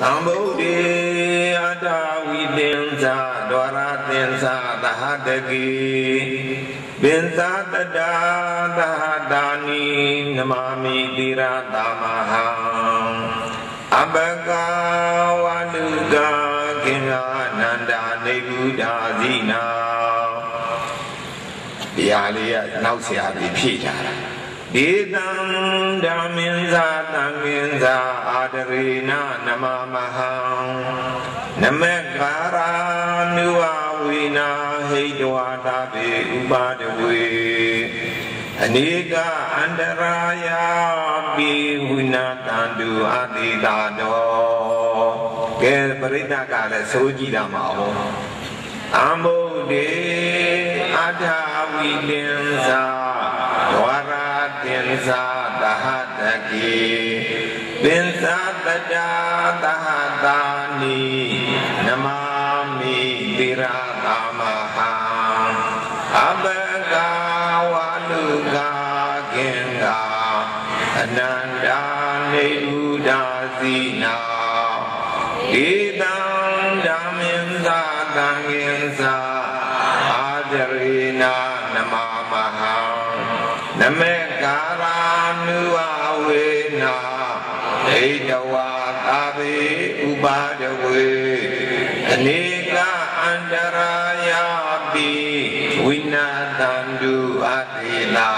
သံဗုဒ္ဓေအတ္တဝိသင်္သာဒွါရသင်္သာသဟတကေပင်သာတတာသဟတာနိနမမိတိရသမဟံအပကဝတုကကိမနန္ဒာနေဗုဒ္ဓဇိနာတရားလေးကနောက်ဆရာကြီးဖြည့်ကြတာ ဒေတံဓမ္မင်္ဇာတံငင်္ဇာအာဒရေနနမမဟံနမေကာရာနုဝဝိနာဟိတဝါတာပေဥပါဒဝေအနိကအန္တရာယာပိဝိနာတံတုအတိတာတော်ကဲပရိသတ်ကလည်းဆိုကြည့်တာမအောင်အမုဒ္ဒေအထာဝိလင်္ဇာ တကေသင်္ဇာတတာတဟတာနိနမမိတိရသမဟံအဘဂဝလူကကင်္ဂအနန္တနေဥဒါစီနာဧတံဓမ္မင်္သာတံငင်္သာအာဒရေနာနမမဟံနမေကာရာနုဝ ဝေနာဒိတဝါသာဝေဥပါဒဝေအနေကအန္တရာယာပိဝိနာတံတုအတိလာ